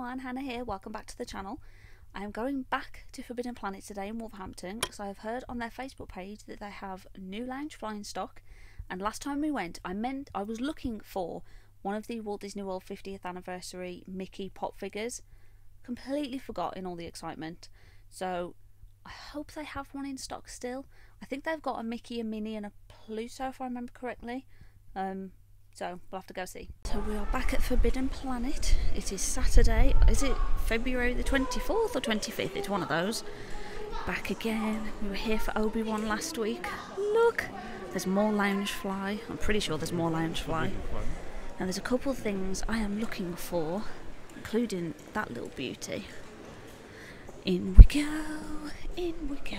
everyone, Hannah here, welcome back to the channel. I am going back to Forbidden Planet today in Wolverhampton because I have heard on their Facebook page that they have new lounge flying stock and last time we went I meant I was looking for one of the Walt Disney World 50th anniversary Mickey pop figures. Completely forgot in all the excitement. So I hope they have one in stock still. I think they've got a Mickey, a Minnie and a Pluto if I remember correctly. Um, so we'll have to go see. So we are back at Forbidden Planet. It is Saturday. Is it February the 24th or 25th? It's one of those. Back again. We were here for Obi-Wan last week. Look! There's more Loungefly. I'm pretty sure there's more Loungefly. And there's a couple of things I am looking for, including that little beauty. In we go, in we go.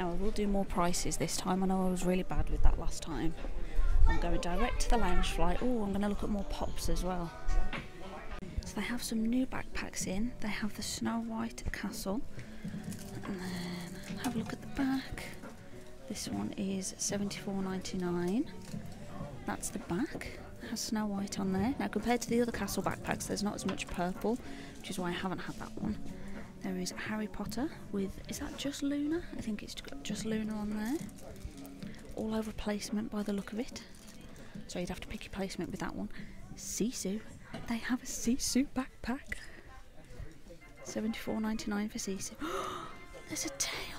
Now I will do more prices this time. I know I was really bad with that last time. I'm going direct to the Loungefly. Oh, I'm going to look at more pops as well. So they have some new backpacks in. They have the Snow White Castle. And then have a look at the back. This one is 74.99. That's the back. It has Snow White on there. Now compared to the other castle backpacks, there's not as much purple, which is why I haven't had that one. There is Harry Potter with, is that just Luna? I think it's got just Luna on there. All over placement by the look of it. So you'd have to pick your placement with that one. Sisu. They have a Sisu backpack. Seventy-four ninety-nine for Sisu. There's a tail.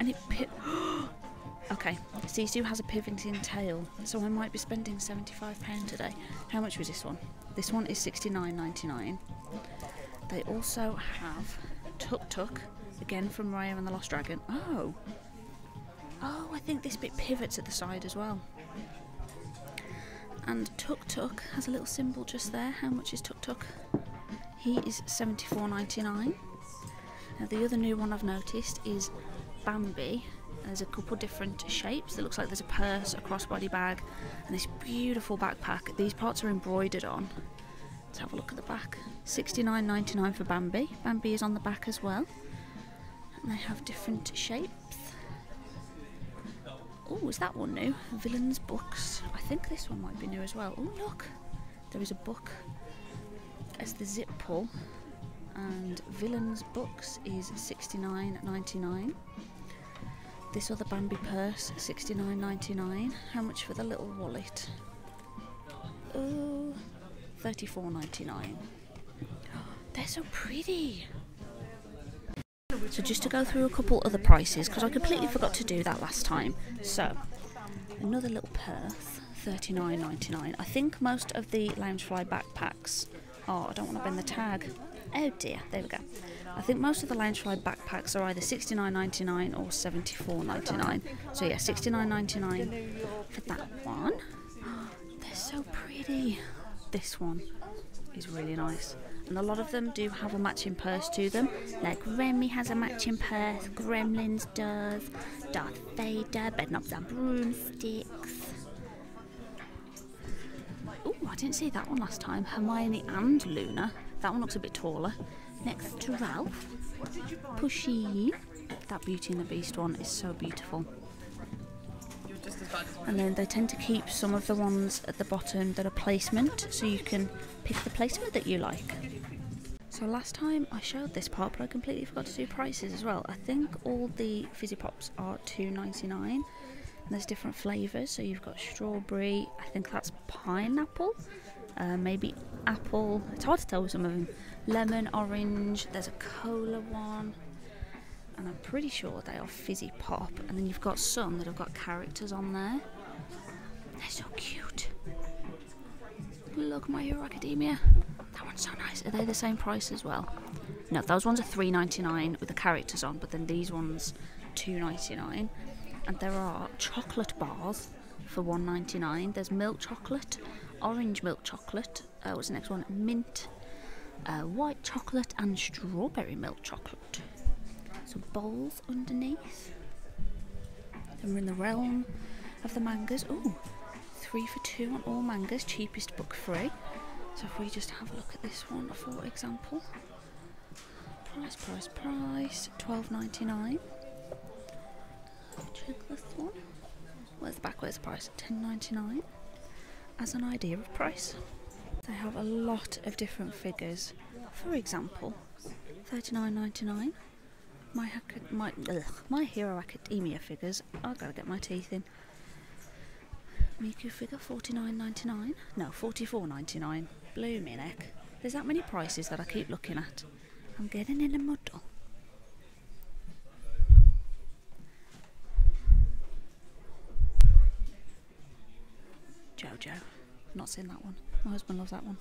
And it pip. okay, Sisu has a pivoting tail, so I might be spending £75 today. How much was this one? This one is sixty nine ninety nine. They also have Tuk Tuk, again from Raya and the Last Dragon. Oh! Oh, I think this bit pivots at the side as well. And Tuk Tuk has a little symbol just there. How much is Tuk Tuk? He is seventy-four ninety-nine. Now the other new one I've noticed is Bambi. There's a couple different shapes. It looks like there's a purse, a crossbody bag, and this beautiful backpack. These parts are embroidered on. Let's have a look at the back. 69.99 for Bambi. Bambi is on the back as well. And they have different shapes. Oh, is that one new? Villains books. I think this one might be new as well. Oh, look. There is a book as the zip pull. And Villains books is 69.99. This other Bambi purse, 69.99. How much for the little wallet? Oh, 34.99. They're so pretty. So just to go through a couple other prices, because I completely forgot to do that last time. So, another little purse, 39.99. I think most of the Loungefly backpacks... Oh, I don't want to bend the tag. Oh dear, there we go. I think most of the Loungefly backpacks are either 69.99 or 74.99. So yeah, 69.99 for that one. They're so pretty. This one is really nice. And a lot of them do have a matching purse to them. Like Remy has a matching purse, Gremlins does, Darth Vader, Bedknobs and Broomsticks. Oh, I didn't see that one last time. Hermione and Luna. That one looks a bit taller. Next to Ralph. Pushy. That Beauty and the Beast one is so beautiful. And then they tend to keep some of the ones at the bottom that are placement, so you can pick the placement that you like. So last time I showed this part, but I completely forgot to do prices as well. I think all the fizzy pops are two ninety nine. There's different flavours, so you've got strawberry, I think that's pineapple, uh, maybe apple, it's hard to tell with some of them, lemon, orange, there's a cola one, and I'm pretty sure they are fizzy pop. And then you've got some that have got characters on there. They're so cute. Look, My Hero Academia. That one's so nice. Are they the same price as well? No, those ones are three ninety nine with the characters on, but then these ones two ninety nine. And there are chocolate bars for one ninety nine. There's milk chocolate, orange milk chocolate. Uh, what's the next one? Mint, uh, white chocolate, and strawberry milk chocolate. Some bowls underneath. Then we're in the realm of the mangas. Ooh, three for two on all mangas, cheapest book free. So if we just have a look at this one, for example. Price, price, price, twelve ninety nine. Check this one. Where's the back? Where's the price? Ten ninety nine. as an idea of price. They have a lot of different figures. For example, $39.99. My, my, ugh, my Hero Academia figures. I've got to get my teeth in. Miku figure $49.99. No, $44.99. Blue me neck. There's that many prices that I keep looking at. I'm getting in a muddle. Jojo. Not seen that one. My husband loves that one.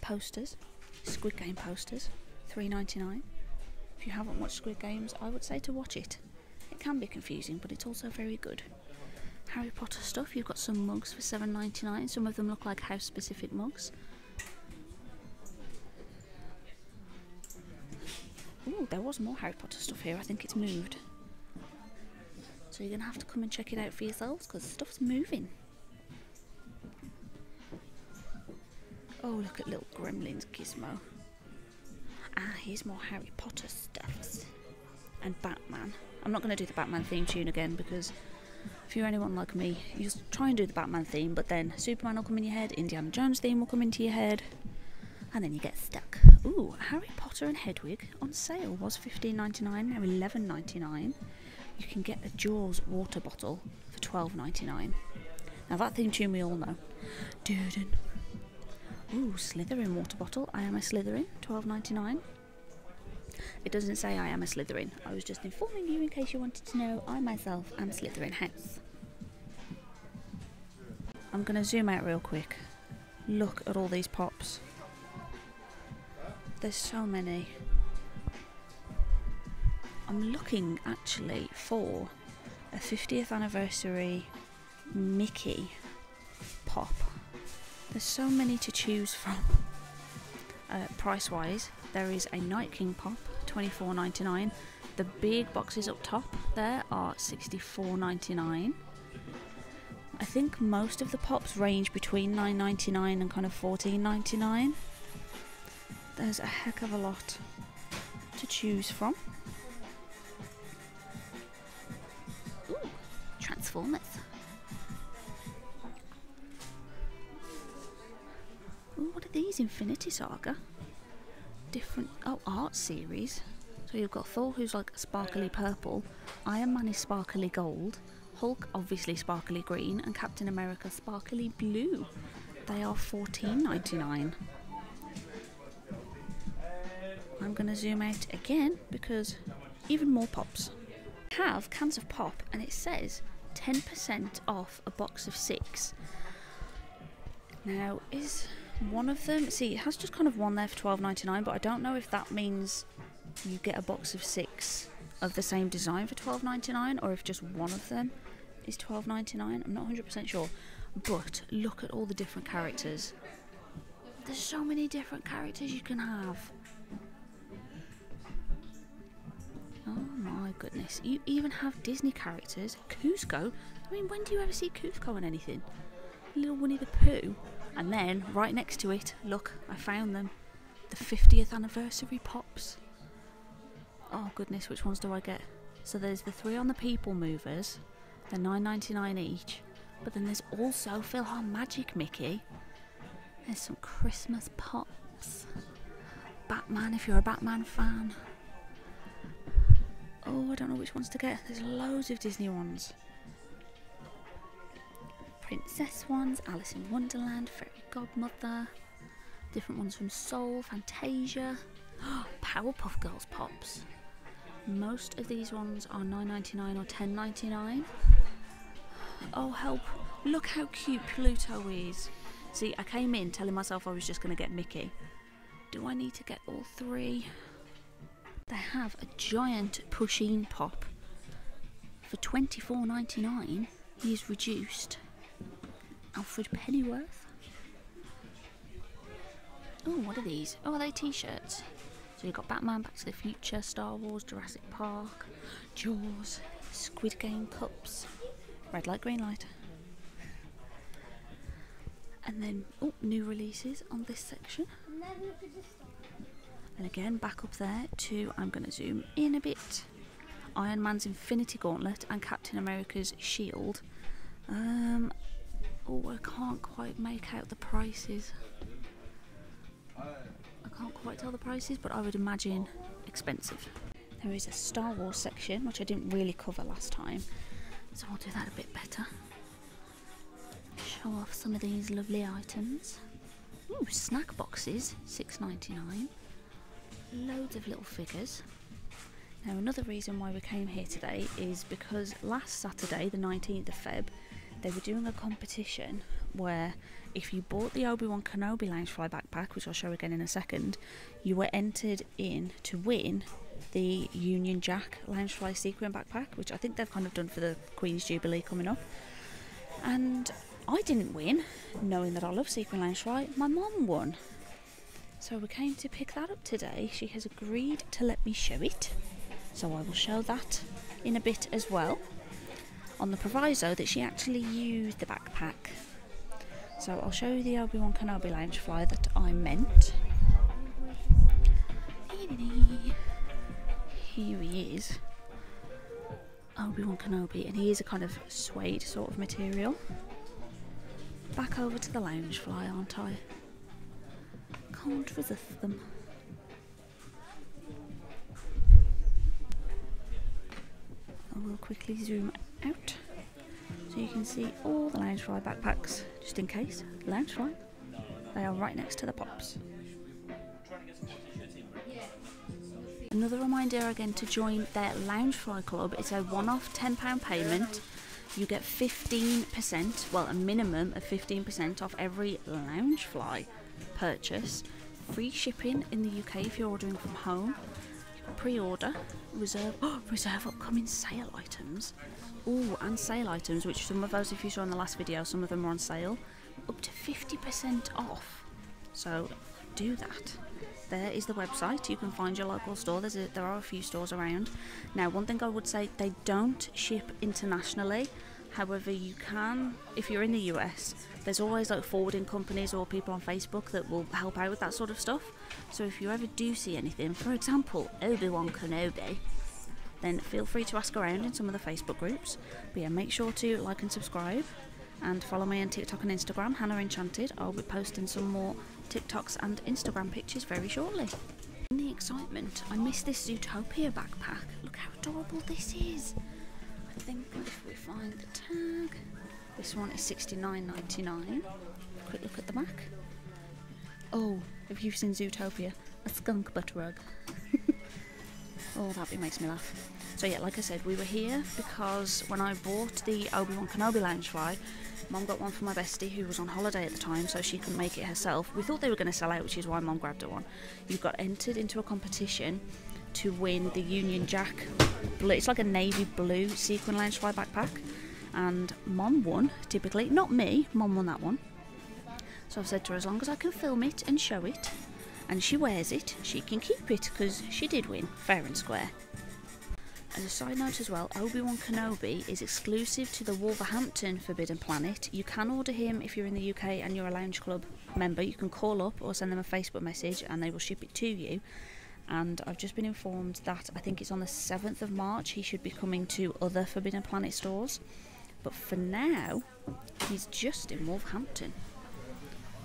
Posters. Squid Game posters. Three ninety nine. If you haven't watched Squid Games, I would say to watch it. It can be confusing, but it's also very good. Harry Potter stuff. You've got some mugs for seven ninety nine. Some of them look like house specific mugs. Ooh, there was more Harry Potter stuff here. I think it's moved. So you're going to have to come and check it out for yourselves because stuff's moving. Oh, look at little Gremlins Gizmo. Here's more Harry Potter stuffs. And Batman. I'm not going to do the Batman theme tune again because if you're anyone like me, you try and do the Batman theme, but then Superman will come in your head, Indiana Jones theme will come into your head, and then you get stuck. Ooh, Harry Potter and Hedwig on sale was $15.99, now $11.99 you can get a Jaws water bottle for twelve ninety nine. Now that theme tune we all know. Durden. Ooh, Slytherin water bottle. I am a Slytherin, twelve ninety nine. It doesn't say I am a Slytherin. I was just informing you in case you wanted to know. I myself am Slytherin house. I'm gonna zoom out real quick. Look at all these pops. There's so many. I'm looking actually for a 50th anniversary Mickey pop. There's so many to choose from. Uh, price wise, there is a Night King pop, 24.99. The big boxes up top there are 64.99. I think most of the pops range between 9.99 and kind of 14.99. There's a heck of a lot to choose from. Transformers. Ooh, what are these? Infinity Saga? Different, oh, art series. So you've got Thor who's like sparkly purple, Iron Man is sparkly gold, Hulk obviously sparkly green, and Captain America sparkly blue. They are $14.99. I'm going to zoom out again because even more pops. Have cans of pop and it says 10% off a box of six. Now, is one of them. See, it has just kind of one there for twelve ninety nine, but I don't know if that means you get a box of six of the same design for twelve ninety nine, or if just one of them is twelve ninety nine. I'm not hundred percent sure. But look at all the different characters. There's so many different characters you can have. Oh my goodness. You even have Disney characters. Kuzco. I mean, when do you ever see Kuzco in anything? Little Winnie the Pooh. And then, right next to it, look, I found them. The 50th anniversary pops. Oh goodness, which ones do I get? So there's the three on the People Movers. They're 9.99 each. But then there's also PhilharMagic Mickey. There's some Christmas pops. Batman, if you're a Batman fan. Oh, I don't know which ones to get. There's loads of Disney ones. Princess ones, Alice in Wonderland, Fairy Godmother. Different ones from Soul, Fantasia. Powerpuff Girls pops. Most of these ones are 9.99 or 10.99. Oh help! Look how cute Pluto is. See, I came in telling myself I was just going to get Mickey. Do I need to get all three? They have a giant Pusheen pop for twenty four ninety nine. He is reduced. Alfred Pennyworth. Oh, what are these? Oh, are they t-shirts? So you've got Batman, Back to the Future, Star Wars, Jurassic Park, Jaws, Squid Game cups, red light, green light. And then, oh, new releases on this section. And again, back up there to, I'm going to zoom in a bit. Iron Man's Infinity Gauntlet and Captain America's Shield Um, oh, I can't quite make out the prices. I can't quite tell the prices, but I would imagine expensive. There is a Star Wars section, which I didn't really cover last time, so I'll do that a bit better. Show off some of these lovely items. Ooh, snack boxes, six ninety nine. Loads of little figures. Now, another reason why we came here today is because last Saturday, the 19th of Feb, they were doing a competition where if you bought the Obi-Wan Kenobi Loungefly backpack, which I'll show again in a second, you were entered in to win the Union Jack Loungefly Sequin backpack, which I think they've kind of done for the Queen's Jubilee coming up. And I didn't win, knowing that I love Sequin Loungefly. My mum won. So we came to pick that up today. She has agreed to let me show it. So I will show that in a bit as well. On the proviso that she actually used the backpack. So I'll show you the Obi-Wan Kenobi Loungefly that I meant. Here he is. Obi-Wan Kenobi and he is a kind of suede sort of material. Back over to the Loungefly, aren't I? Can't resist them. I will quickly zoom out so you can see all the Loungefly backpacks, just in case. Loungefly, they are right next to the pops. Another reminder again to join their Loungefly Club. It's a one-off £10 payment. You get 15%, well a minimum of 15% off every Loungefly purchase. Free shipping in the UK if you're ordering from home pre-order, reserve, oh, reserve upcoming sale items. Oh, and sale items, which some of those, if you saw in the last video, some of them are on sale, up to 50% off. So do that. There is the website. You can find your local store. There's a, there are a few stores around. Now, one thing I would say, they don't ship internationally. However, you can, if you're in the US, there's always like forwarding companies or people on Facebook that will help out with that sort of stuff. So if you ever do see anything, for example, Obi-Wan Kenobi, then feel free to ask around in some of the Facebook groups. But yeah, make sure to like and subscribe and follow me on TikTok and Instagram, Hannah Enchanted. I'll be posting some more TikToks and Instagram pictures very shortly. In the excitement, I missed this Zootopia backpack. Look how adorable this is. I think if we find the tag, this one is 69.99. Quick look at the back. Oh, have you seen Zootopia? A skunk butt rug. oh, that makes me laugh. So yeah, like I said, we were here because when I bought the Obi-Wan Kenobi Loungefly, Mom got one for my bestie who was on holiday at the time, so she couldn't make it herself. We thought they were going to sell out, which is why Mom grabbed her one. You got entered into a competition to win the Union Jack. Blue. It's like a navy blue sequin Loungefly backpack and mom won typically not me mom won that one so I've said to her as long as I can film it and show it and she wears it she can keep it because she did win fair and square as a side note as well, Obi-Wan Kenobi is exclusive to the Wolverhampton Forbidden Planet. You can order him if you're in the UK and you're a Lounge Club member. You can call up or send them a Facebook message and they will ship it to you. And I've just been informed that I think it's on the 7th of March he should be coming to other Forbidden Planet stores. But for now, he's just in Wolverhampton.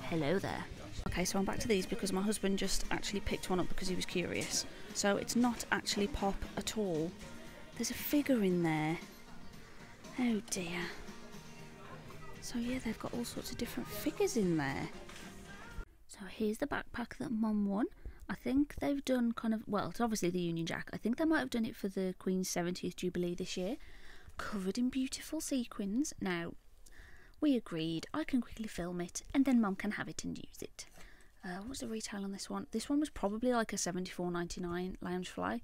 Hello there. Okay, so I'm back to these because my husband just actually picked one up because he was curious. So it's not actually pop at all. There's a figure in there. Oh dear. So yeah, they've got all sorts of different figures in there. So here's the backpack that Mum won. I think they've done kind of, well, it's obviously the Union Jack. I think they might have done it for the Queen's 70th Jubilee this year covered in beautiful sequins. Now, we agreed I can quickly film it and then Mum can have it and use it. Uh, what was the retail on this one? This one was probably like a seventy-four ninety-nine Loungefly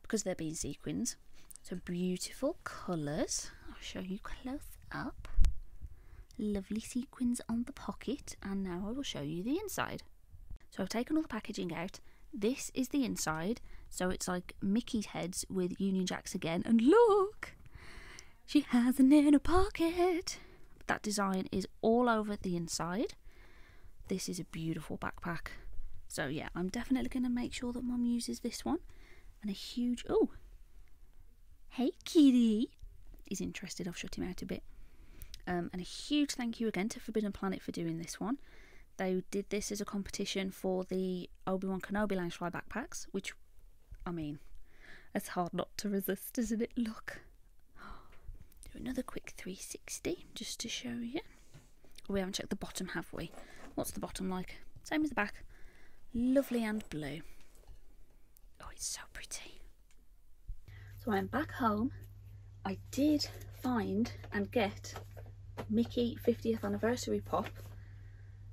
because they're being sequins. So beautiful colours. I'll show you close up. Lovely sequins on the pocket and now I will show you the inside. So I've taken all the packaging out. This is the inside. So it's like Mickey's heads with Union Jacks again. And look! She has an inner pocket. That design is all over the inside. This is a beautiful backpack. So yeah, I'm definitely going to make sure that mum uses this one. And a huge... Oh! Hey, kitty! He's interested. I've shut him out a bit. Um, and a huge thank you again to Forbidden Planet for doing this one. They did this as a competition for the Obi Wan Kenobi Loungefly backpacks, which, I mean, it's hard not to resist, isn't it? Look. Do another quick 360 just to show you. We haven't checked the bottom, have we? What's the bottom like? Same as the back. Lovely and blue. Oh, it's so pretty. So I'm back home. I did find and get Mickey 50th anniversary pop.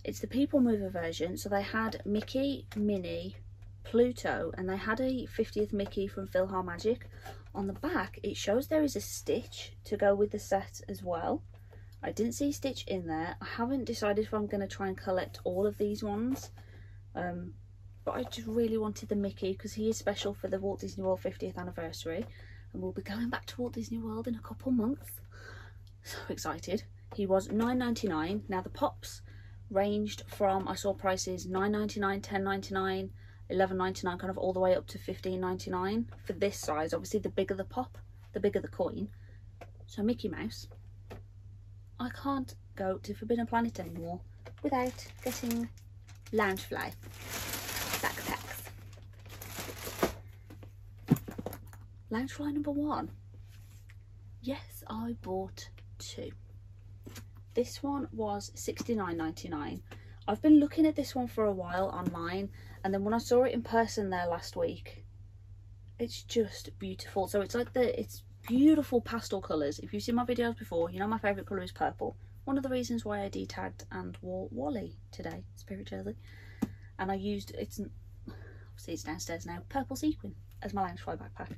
It's the People Mover version. So they had Mickey, Minnie, Pluto, and they had a 50th Mickey from PhilharMagic. On the back, it shows there is a Stitch to go with the set as well. I didn't see Stitch in there. I haven't decided if I'm going to try and collect all of these ones. Um, but I just really wanted the Mickey because he is special for the Walt Disney World 50th anniversary. And we'll be going back to Walt Disney World in a couple months. So excited. He was $9.99. Now the pops ranged from, I saw prices $9.99, $10.99, $11.99 kind of all the way up to $15.99 for this size. Obviously the bigger the pop, the bigger the coin. So Mickey Mouse I can't go to Forbidden Planet anymore without getting Loungefly backpacks. Loungefly number one. Yes, I bought two. This one was $69.99. I've been looking at this one for a while online and then when I saw it in person there last week, it's just beautiful. So it's like the, it's beautiful pastel colours. If you've seen my videos before, you know my favourite colour is purple. One of the reasons why I detagged and wore Wally today, Spirit Jersey. And I used, it's, obviously it's downstairs now, purple sequin as my Loungefly backpack.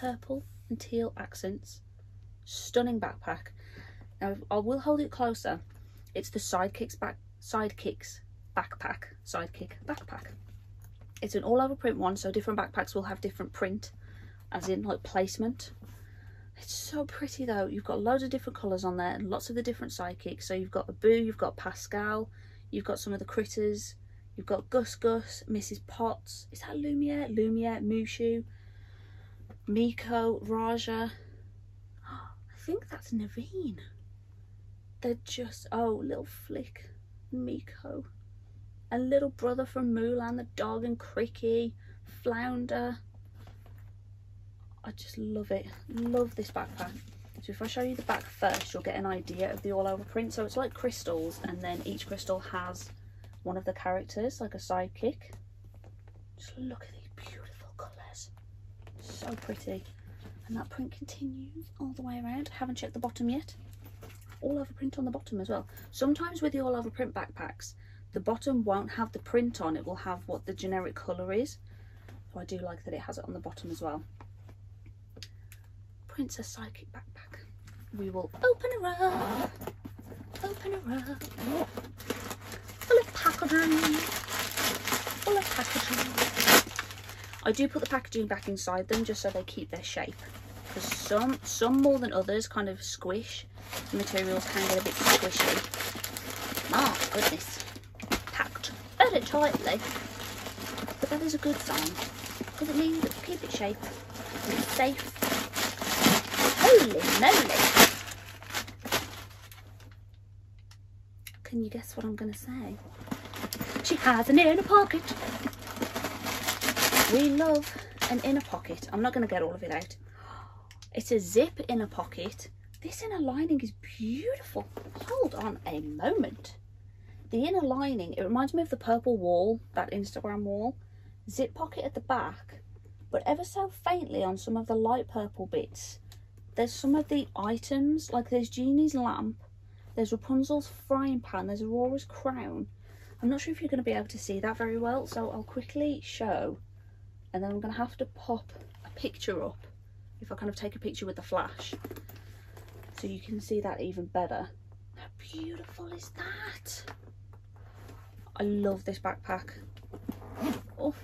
Purple and teal accents. Stunning backpack. Now I will hold it closer. It's the Sidekicks back Sidekicks backpack. Sidekick backpack. It's an all over print one, so different backpacks will have different print, as in like placement. It's so pretty though. You've got loads of different colours on there and lots of the different sidekicks. So you've got Boo, you've got Pascal, you've got some of the critters, you've got Gus Gus, Mrs. Potts. Is that Lumiere? Lumiere, Mushu, Meeko, Rajah. I think that's Naveen. They're just, oh, little Flick, Meeko. A little brother from Mulan, the dog and Cri-Kee, Flounder. I just love it. Love this backpack. So if I show you the back first, you'll get an idea of the all over print. So it's like crystals and then each crystal has one of the characters, like a sidekick. Just look at these beautiful colours. So pretty. And that print continues all the way around. I haven't checked the bottom yet. All over print on the bottom as well. Sometimes with the all over print backpacks, the bottom won't have the print on. It will have what the generic colour is. So I do like that it has it on the bottom as well. Princess Sidekick backpack. We will open her up. Open her up. Full of packaging. Full of packaging. I do put the packaging back inside them just so they keep their shape. Because some, some more than others kind of squish. The materials can get a bit squishy. Oh, goodness. Packed very tightly. But that is a good sign. Because it means that keep its shape. It's safe Holy moly! Can you guess what I'm going to say? She has an inner pocket. We love an inner pocket. I'm not going to get all of it out. It's a zip inner pocket. This inner lining is beautiful. Hold on a moment. The inner lining, it reminds me of the purple wall, that Instagram wall. Zip pocket at the back, but ever so faintly on some of the light purple bits there's some of the items, like there's Genie's lamp, there's Rapunzel's frying pan, there's Aurora's crown. I'm not sure if you're going to be able to see that very well, so I'll quickly show, and then I'm going to have to pop a picture up, if I kind of take a picture with the flash, so you can see that even better. How beautiful is that? I love this backpack. Oh,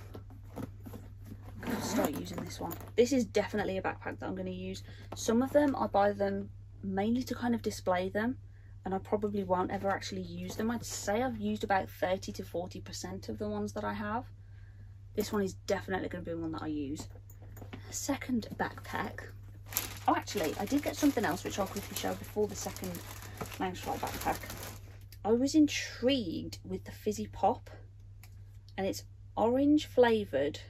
start using this one. This is definitely a backpack that I'm going to use. Some of them, I buy them mainly to kind of display them and I probably won't ever actually use them. I'd say I've used about 30 to 40% of the ones that I have. This one is definitely going to be one that I use. Second backpack. Oh, actually, I did get something else which I'll quickly show before the second Loungefly backpack. I was intrigued with the fizzy pop and it's orange flavoured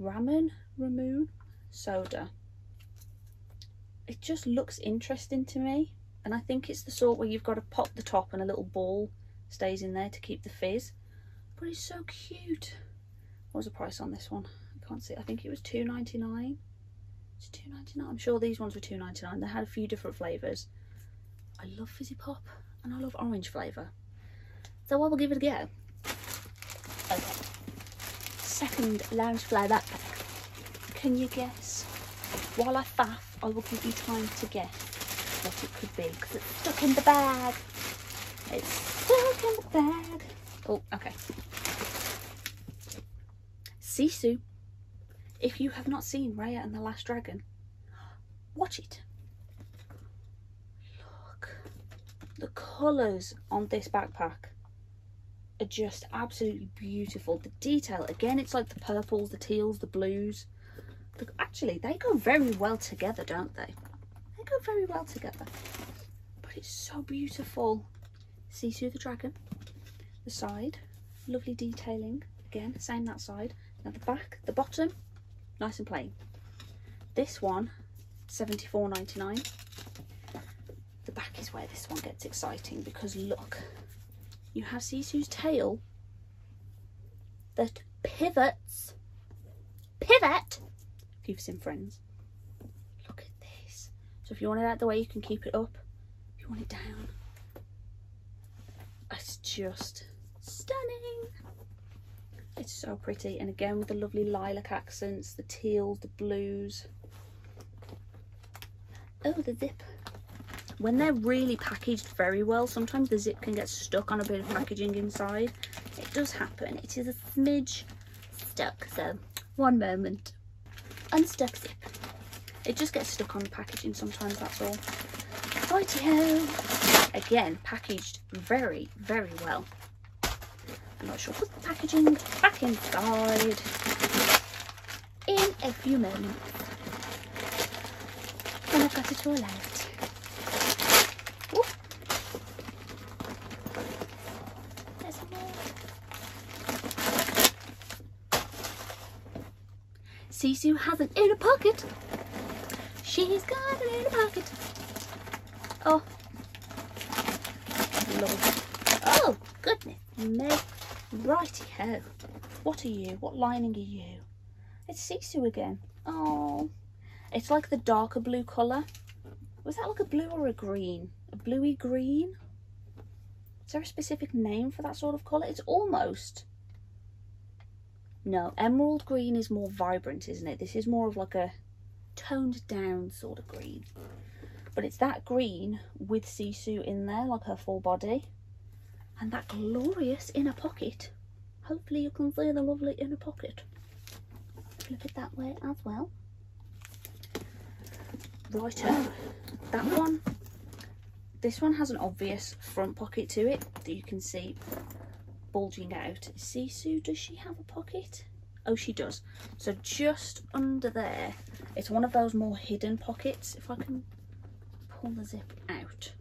ramen, Ramune soda. It just looks interesting to me and I think it's the sort where you've got to pop the top and a little ball stays in there to keep the fizz. But it's so cute. What was the price on this one? I can't see. I think it was two ninety nine. It's two ninety nine. I'm sure these ones were two ninety nine. They had a few different flavours. I love fizzy pop and I love orange flavour. So I will give it a go. Second Loungefly backpack. Can you guess? While I faff, I will give you time to guess what it could be because it's stuck in the bag. It's stuck in the bag. Oh, okay. Sisu. If you have not seen Raya and the Last Dragon, watch it. Look. The colours on this backpack are just absolutely beautiful. The detail, again, it's like the purples, the teals, the blues. Actually, they go very well together, don't they? They go very well together. But it's so beautiful. See Sisu the dragon. The side, lovely detailing. Again, same that side. Now the back, the bottom, nice and plain. This one, 74.99. The back is where this one gets exciting because look, you have Sisu's tail that pivots. Pivot! You've seen Friends. Look at this. So if you want it out the way, you can keep it up. If you want it down, it's just stunning. It's so pretty. And again, with the lovely lilac accents, the teals, the blues. Oh, the zip when they're really packaged very well, sometimes the zip can get stuck on a bit of packaging inside. It does happen. It is a smidge stuck, so one moment. Unstuck zip. It just gets stuck on the packaging sometimes, that's all. Rightio. Again, packaged very, very well. I'm not sure. Put the packaging back inside in a few moments. When I've got it all out. Sisu has an inner pocket. She's got an inner pocket. Oh. Lord. Oh, goodness me. Righty ho. What are you? What lining are you? It's Sisu again. Oh. It's like the darker blue colour. Was that like a blue or a green? A bluey green? Is there a specific name for that sort of colour? It's almost no, emerald green is more vibrant, isn't it? This is more of like a toned down sort of green. But it's that green with Sisu in there, like her full body. And that glorious inner pocket. Hopefully you can see the lovely inner pocket. Flip it that way as well. Righto. Uh, that one, this one has an obvious front pocket to it that you can see bulging out. Sisu, does she have a pocket? Oh, she does. So just under there, it's one of those more hidden pockets. If I can pull the zip out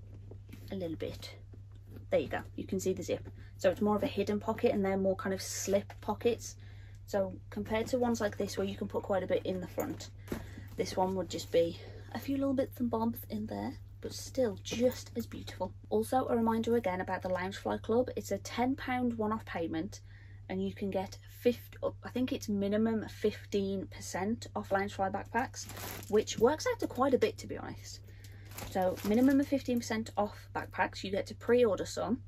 a little bit. There you go. You can see the zip. So it's more of a hidden pocket and they're more kind of slip pockets. So compared to ones like this where you can put quite a bit in the front, this one would just be a few little bits and bobs in there but still just as beautiful. Also a reminder again about the Loungefly Club. It's a £10 one-off payment and you can get 50, I think it's minimum 15% off Loungefly backpacks, which works out to quite a bit to be honest. So minimum of 15% off backpacks, you get to pre-order some,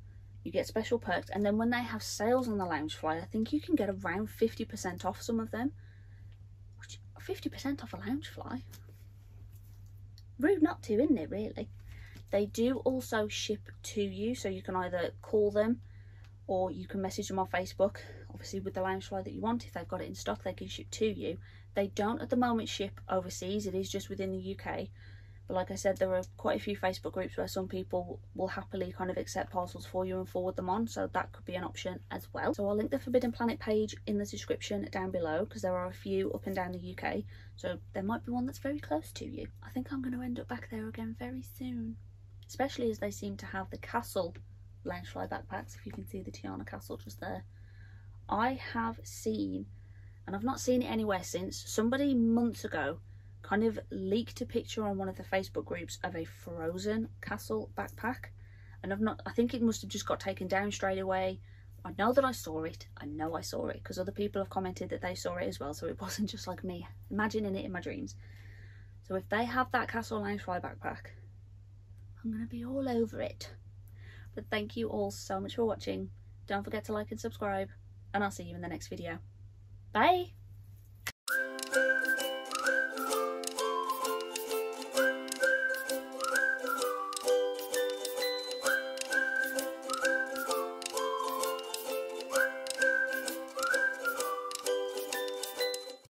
you get special perks, and then when they have sales on the Loungefly, I think you can get around 50% off some of them. 50% off a Loungefly? Rude not to, isn't it, really? They do also ship to you, so you can either call them or you can message them on Facebook. Obviously, with the Loungefly that you want, if they've got it in stock, they can ship to you. They don't at the moment ship overseas, it is just within the UK. Like I said, there are quite a few Facebook groups where some people will happily kind of accept parcels for you and forward them on. So that could be an option as well. So I'll link the Forbidden Planet page in the description down below because there are a few up and down the UK. So there might be one that's very close to you. I think I'm going to end up back there again very soon. especially as they seem to have the castle Loungefly backpacks, if you can see the Tiana castle just there. I have seen, and I've not seen it anywhere since, somebody months ago kind of leaked a picture on one of the Facebook groups of a frozen castle backpack. And I've not I think it must have just got taken down straight away. I know that I saw it. I know I saw it because other people have commented that they saw it as well so it wasn't just like me imagining it in my dreams. So if they have that Castle Loungefly backpack I'm gonna be all over it. But thank you all so much for watching. Don't forget to like and subscribe and I'll see you in the next video. Bye